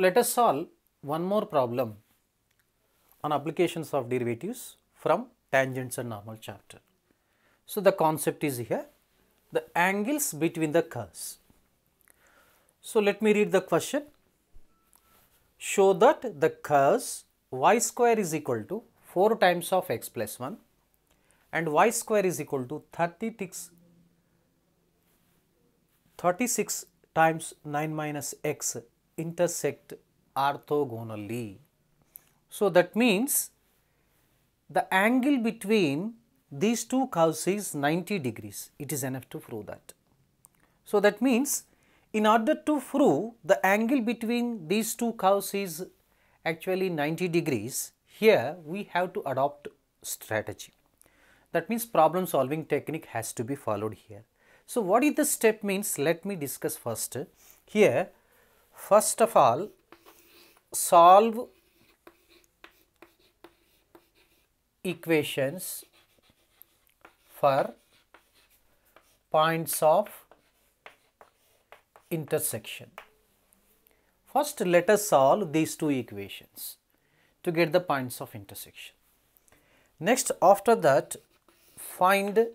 let us solve one more problem on applications of derivatives from tangents and normal chapter. So, the concept is here the angles between the curves. So, let me read the question. Show that the curves y square is equal to 4 times of x plus 1 and y square is equal to 36, 36 times 9 minus x intersect orthogonally. So, that means the angle between these two curves is 90 degrees. It is enough to prove that. So, that means in order to prove the angle between these two curves is actually 90 degrees, here we have to adopt strategy. That means problem solving technique has to be followed here. So, what is the step means? Let me discuss first. Here, first of all, solve equations for points of intersection. First, let us solve these two equations to get the points of intersection. Next, after that, find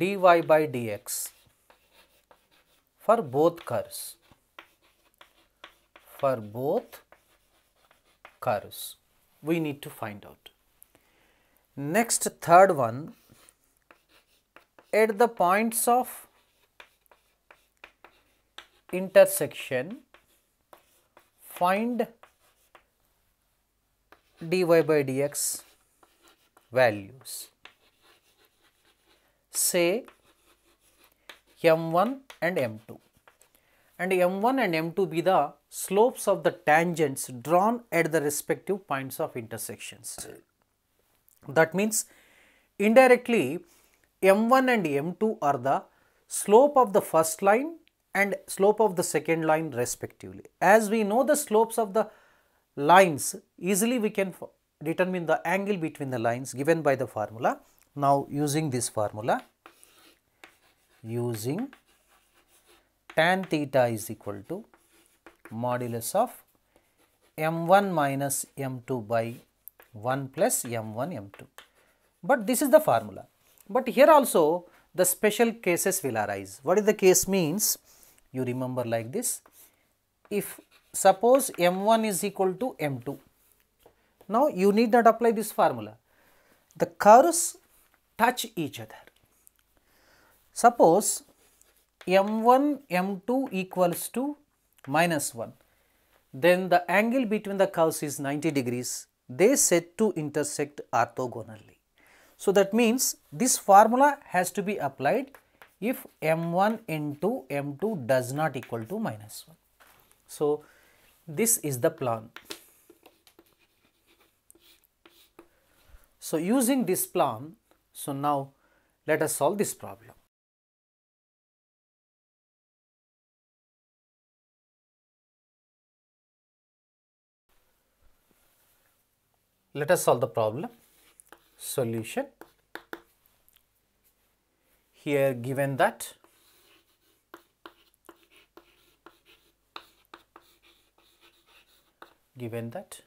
dy by dx for both curves. For both curves, we need to find out. Next, third one, at the points of intersection, find dy by dx values. Say m1 and m2 and m1 and m2 be the slopes of the tangents drawn at the respective points of intersections. That means indirectly m1 and m2 are the slope of the first line and slope of the second line respectively. As we know the slopes of the lines easily we can determine the angle between the lines given by the formula. Now using this formula using tan theta is equal to modulus of m1 minus m2 by 1 plus m1 m2. But this is the formula. But here also the special cases will arise. What is the case means? You remember like this. If suppose m1 is equal to m2. Now you need not apply this formula. The curves touch each other. Suppose m1 m2 equals to minus 1 then the angle between the curves is 90 degrees they set to intersect orthogonally. So, that means this formula has to be applied if m1 into m2 does not equal to minus 1. So, this is the plan. So, using this plan, so now let us solve this problem. Let us solve the problem. Solution. Here given that given that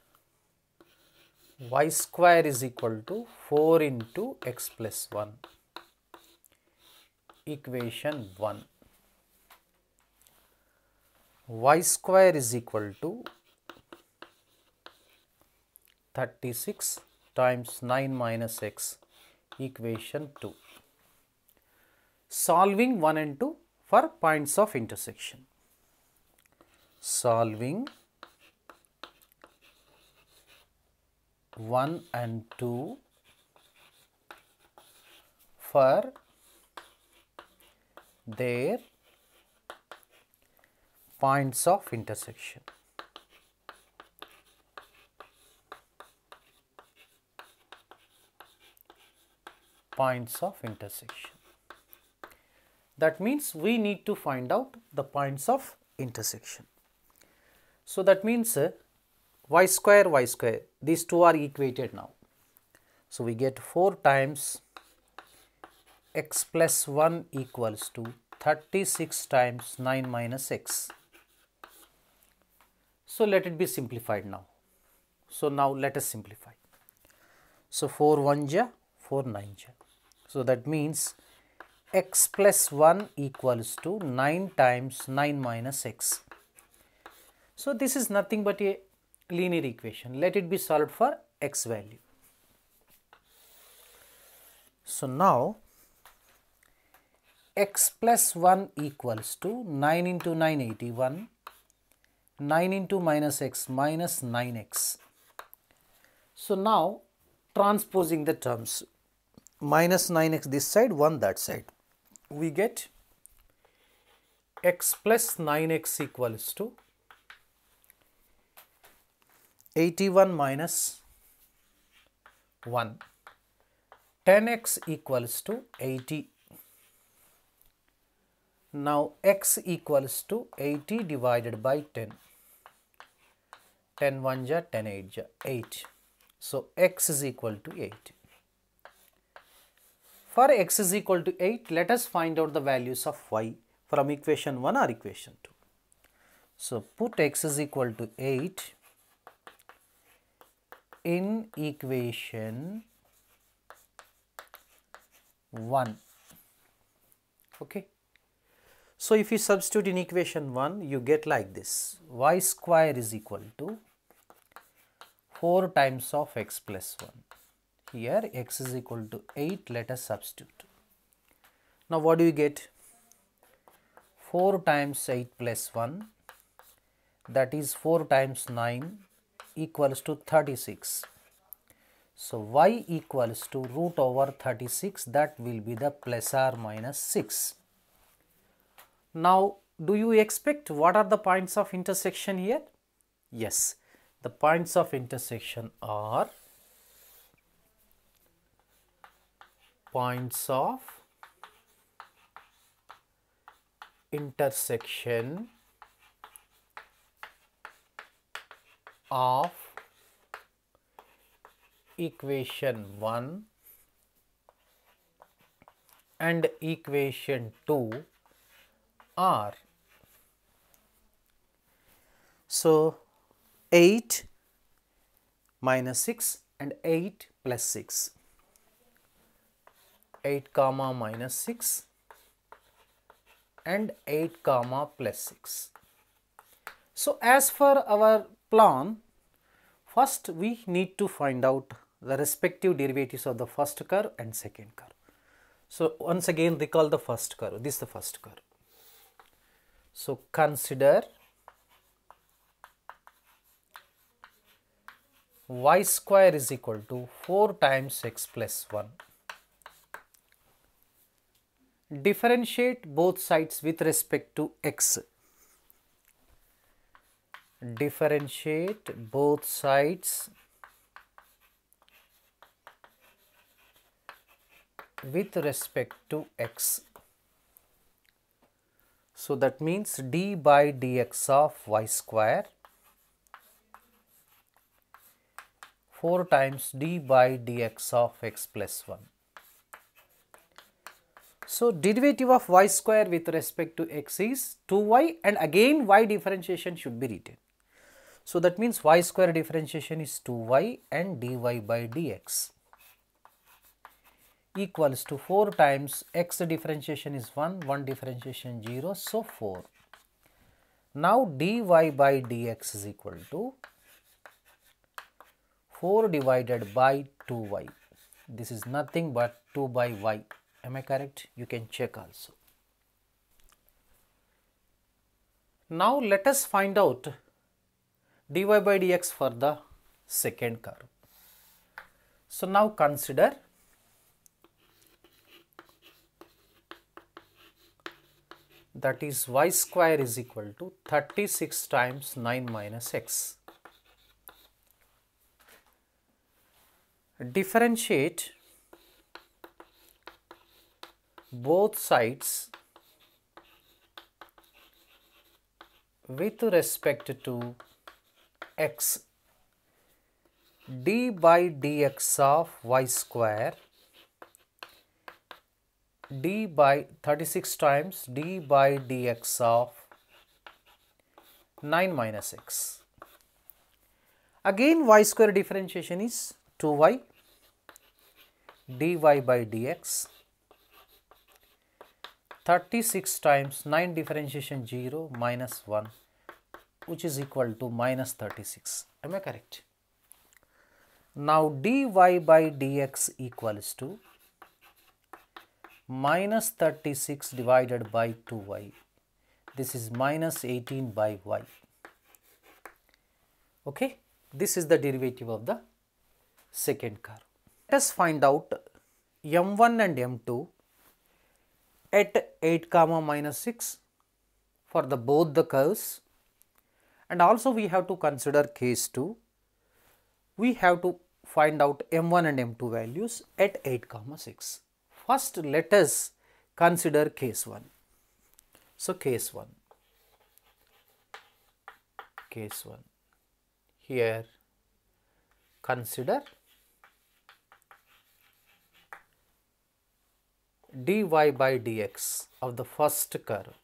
y square is equal to 4 into x plus 1 equation 1 y square is equal to 36 times 9 minus x equation 2 solving 1 and 2 for points of intersection solving 1 and 2 for their points of intersection. Points of intersection. That means we need to find out the points of intersection. So, that means uh, y square y square these two are equated now. So, we get 4 times x plus 1 equals to 36 times 9 minus x So, let it be simplified now. So, now let us simplify. So, 4 1 ja, 4 9 ja. So, that means x plus 1 equals to 9 times 9 minus x. So, this is nothing but a linear equation. Let it be solved for x value. So, now x plus 1 equals to 9 into 9 81, 9 into minus x minus 9x. So, now transposing the terms minus 9x this side 1 that side. We get x plus 9x equals to 81 minus 1 10x equals to 80 now x equals to 80 divided by 10 10 1 ja 10 8 ja 8 so x is equal to 8 for x is equal to 8 let us find out the values of y from equation 1 or equation 2 so put x is equal to 8 in equation 1 okay? So if you substitute in equation 1 you get like this. y square is equal to 4 times of x plus 1 here x is equal to 8 let us substitute now what do you get 4 times 8 plus 1 that is 4 times 9 equals to 36 so y equals to root over 36 that will be the plus or minus 6. Now do you expect what are the points of intersection here? Yes, the points of intersection are points of intersection of equation 1 and equation 2 are. So 8 minus 6 and 8 plus 6 8 comma minus 6 and 8 comma plus 6 so as for our plan first we need to find out the respective derivatives of the first curve and second curve. So, once again recall the first curve, this is the first curve. So, consider y square is equal to 4 times x plus 1. Differentiate both sides with respect to x. Differentiate both sides with respect to x. So that means d by dx of y square 4 times d by dx of x plus 1. So derivative of y square with respect to x is 2y and again y differentiation should be written. So that means y square differentiation is 2y and dy by dx equals to 4 times x differentiation is 1, 1 differentiation 0, so 4. Now dy by dx is equal to 4 divided by 2y. This is nothing but 2 by y. Am I correct? You can check also. Now let us find out dy by dx for the second curve. So now consider that is y square is equal to 36 times 9 minus x. Differentiate both sides with respect to x d by dx of y square d by 36 times d by dx of 9 minus x. Again y square differentiation is 2y dy by dx 36 times 9 differentiation 0 minus 1 which is equal to minus 36. Am I correct? Now dy by dx equals to minus 36 divided by 2y. This is minus 18 by y. Okay, this is the derivative of the second curve. Let us find out m1 and m2 at 8 comma minus 6 for the both the curves. And also we have to consider case 2 we have to find out m1 and m2 values at 8 comma 6 first let us consider case 1 so case 1 case 1 here consider dy by dx of the first curve.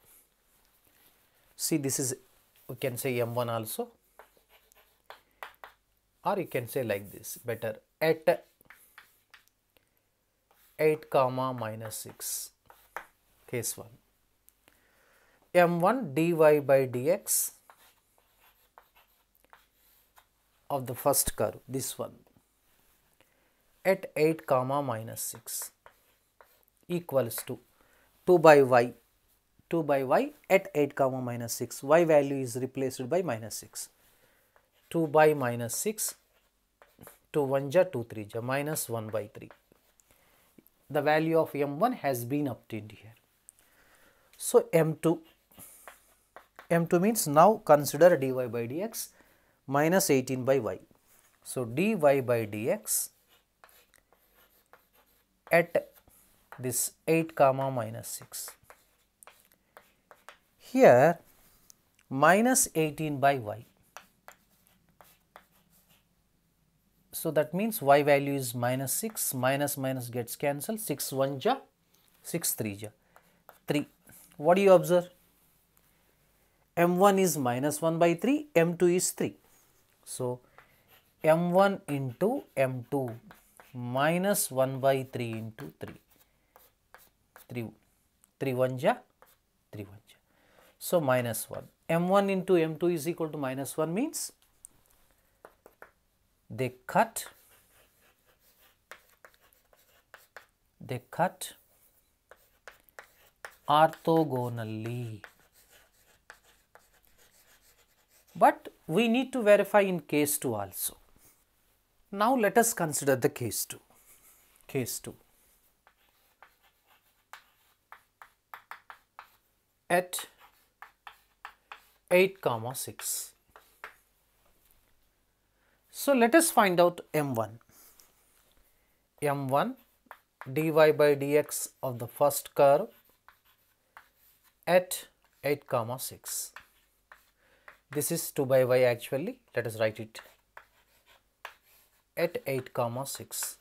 See this is we can say m1 also. Or you can say like this better at 8 comma minus 6 case 1 m1 dy by dx of the first curve this one at 8 comma minus 6 equals to 2 by y 2 by y at 8 comma minus 6 y value is replaced by minus 6 2 by minus 6 2 1 ja 2 3 ja minus 1 by 3 the value of m1 has been obtained here. So m2 m2 means now consider dy by dx minus 18 by y. So dy by dx at this 8 comma minus 6. Here minus 18 by y. So that means y value is minus 6, minus minus gets cancelled, 6 1 ja, 6 3 ja, 3. What do you observe? m1 is minus 1 by 3, m2 is 3. So m1 into m2 minus 1 by 3 into 3. 3 3 1 ja 3 1 ja so minus 1 m1 into m2 is equal to minus 1 means they cut they cut orthogonally. But we need to verify in case 2 also. Now let us consider the case 2 case 2 at 8 comma 6. So let us find out m1. m1 dy by dx of the first curve at 8 comma 6. This is 2 by y actually. Let us write it at 8 comma 6.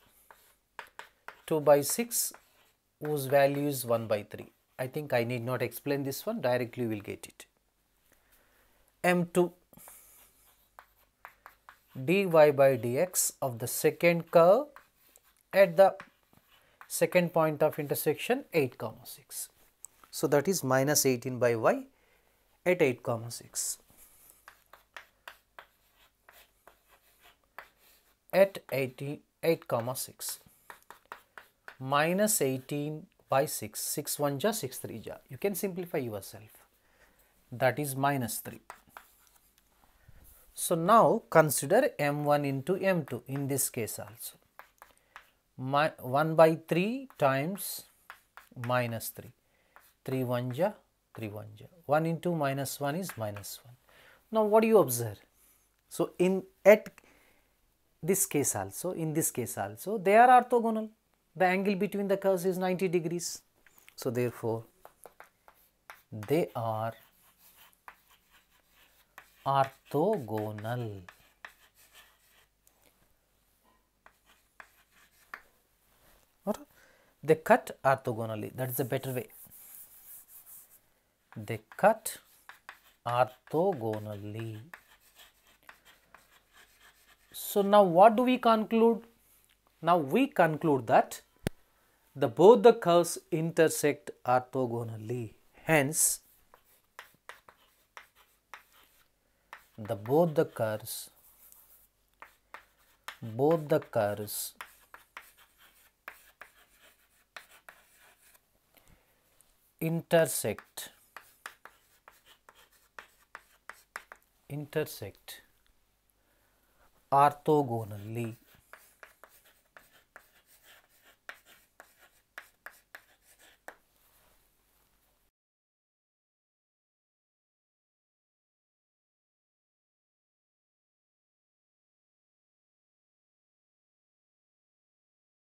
2 by 6 whose value is 1 by 3. I think I need not explain this one directly we will get it. M2 dy by dx of the second curve at the second point of intersection 8 comma 6. So that is minus 18 by y at 8 comma 6. At 18, 8 comma 6 minus 18 by 6, 6 1 ja 6 3 ja. You can simplify yourself. That is minus 3. So now consider m1 into m2 in this case also. My, 1 by 3 times minus 3. 3 1 ja 3 1 ja. 1 into minus 1 is minus 1. Now what do you observe? So in at this case also, in this case also, they are orthogonal the angle between the curves is 90 degrees. So, therefore, they are orthogonal. Or they cut orthogonally, that is a better way. They cut orthogonally. So now what do we conclude? Now we conclude that the both the curves intersect orthogonally. Hence, the both the curves both the curves intersect intersect orthogonally